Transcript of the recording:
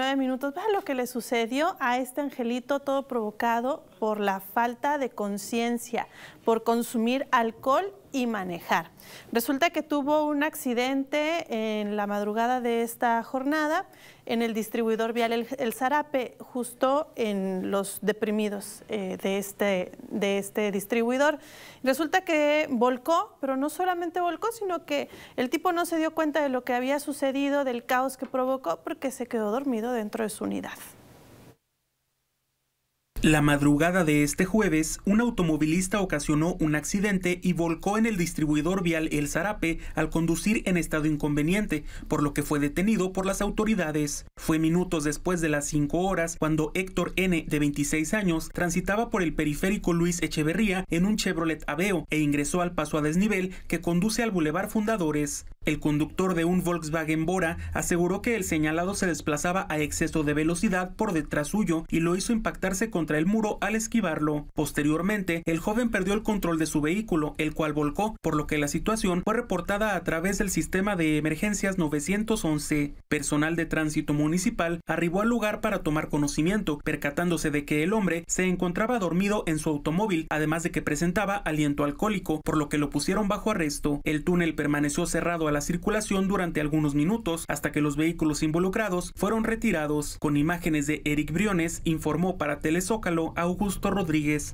Nueve minutos, vean lo que le sucedió a este angelito, todo provocado por la falta de conciencia, por consumir alcohol y manejar. Resulta que tuvo un accidente en la madrugada de esta jornada en el distribuidor vial El, Zarape, justo en los deprimidos eh, de, este, de este distribuidor. Resulta que volcó, pero no solamente volcó, sino que el tipo no se dio cuenta de lo que había sucedido, del caos que provocó, porque se quedó dormido dentro de su unidad. La madrugada de este jueves, un automovilista ocasionó un accidente y volcó en el distribuidor vial El Zarape al conducir en estado inconveniente, por lo que fue detenido por las autoridades. Fue minutos después de las 5 horas cuando Héctor N., de 26 años, transitaba por el periférico Luis Echeverría en un Chevrolet Aveo e ingresó al paso a desnivel que conduce al Boulevard Fundadores. El conductor de un Volkswagen Bora aseguró que el señalado se desplazaba a exceso de velocidad por detrás suyo y lo hizo impactarse contra el muro al esquivarlo. Posteriormente, el joven perdió el control de su vehículo, el cual volcó, por lo que la situación fue reportada a través del sistema de emergencias 911. Personal de tránsito municipal arribó al lugar para tomar conocimiento, percatándose de que el hombre se encontraba dormido en su automóvil, además de que presentaba aliento alcohólico, por lo que lo pusieron bajo arresto. El túnel permaneció cerrado la circulación durante algunos minutos hasta que los vehículos involucrados fueron retirados. Con imágenes de Eric Briones, informó para Telezócalo Augusto Rodríguez.